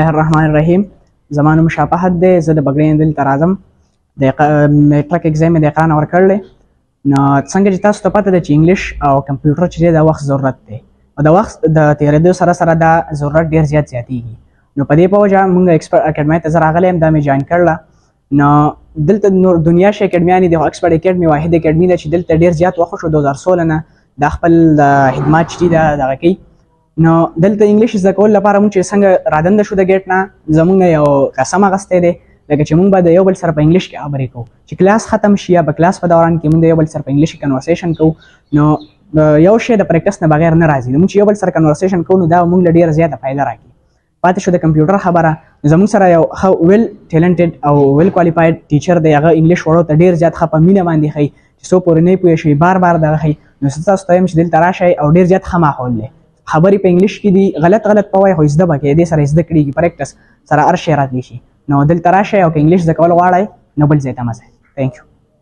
الله الرحمن الرحیم زما نوم شاپهد دی زه د بګړې اندل ته راځم د میټرک اګزام مې د اقرا نه ورکړلی نو څنګه چې تاسو ته پته ده چې انګلیش او کمپیوټر چې دی د وخت ضرورت دی او د وخت د تېرېدو سره سره دا ضرورت ډېر زیات زیاتېږي نو په دې په وجه مونږ ایکسپرټ اکیډمۍ ته زه راغلی یم دا مې جوین کړله نو دلته نور دنیا شي اکیډمیانې د ایکسپرټ اکیډمي واحد اکیډمي ده چې دلته ډېر زیات وخت شو دوه زره سوله نه دا خپل خدمات چې دي دا دغه کوي نو دلته انګلیش زده کول لپاره مونږ چې څنګه رادند شو د ګیټ نه زمونږ نه یو قسم اخیستی دی لکه چې مونږ به د یو بل سره په انګلیش کې خبرې کوو چې کلاس ختم شي یا په کلاس په دوران کې مونږ د یو بل سره په انګلیش کې کنورسیشن کوو نو یو شی د پریکټس نه بغیر نه راځي نو مونږ چې یو بل سره کنورسیشن کوو نو دا مونږ له ډېره زیاته فایده راکړي پاتې شو د کمپیوټر خبره زموږ سره یو ښه ویل ټیلنټډ او ویل کوالیفاید ټیچر دی هغه انګلیش وړو ته ډیر زیات ښه په مینه باندې ښي چې څو پورې نه پوه شي بار بار دغه ښي نو تاسو ته هم چې دلته راشئ او ډیر زیات ښه ماحول دی خبرې په انګلیش کې دي غلط غلط په وای خو زده به کې دې سره زده کړیږي پریکټس سره هر شی راتلی شي نو دلته راشئ او که انګلیش زده کول غواړئ نو بل ځای ته مه ځئ ثانک یو